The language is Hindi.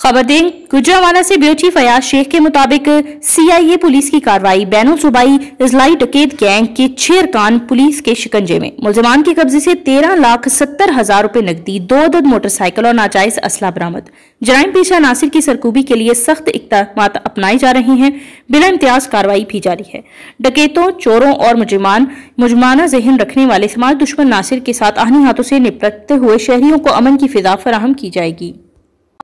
खबर दें, गुजरावाला से ब्यूटी फयाज शेख के मुताबिक सीआईए पुलिस की कार्रवाई बैनो सुबाई इजलाई डकेत गैंग के छह अरकान पुलिस के शिकंजे में। मुलजमान के कब्जे से तेरह लाख सत्तर हज़ार रूपए नकदी, दो अदद मोटरसाइकिल और नाजायज असला बरामद। जराइम पेशा नासिर की सरकूबी के लिए सख्त इकदाम अपनाए जा रहे हैं। बिना इम्तियाज़ कार्रवाई भी जारी है। डकेतों, चोरों और मुजमान मुजमाना जहन रखने वाले समाज दुश्मन नासिर के साथ आहनी हाथों से निपटते हुए शहरियों को अमन की फिजा फराहम की जाएगी।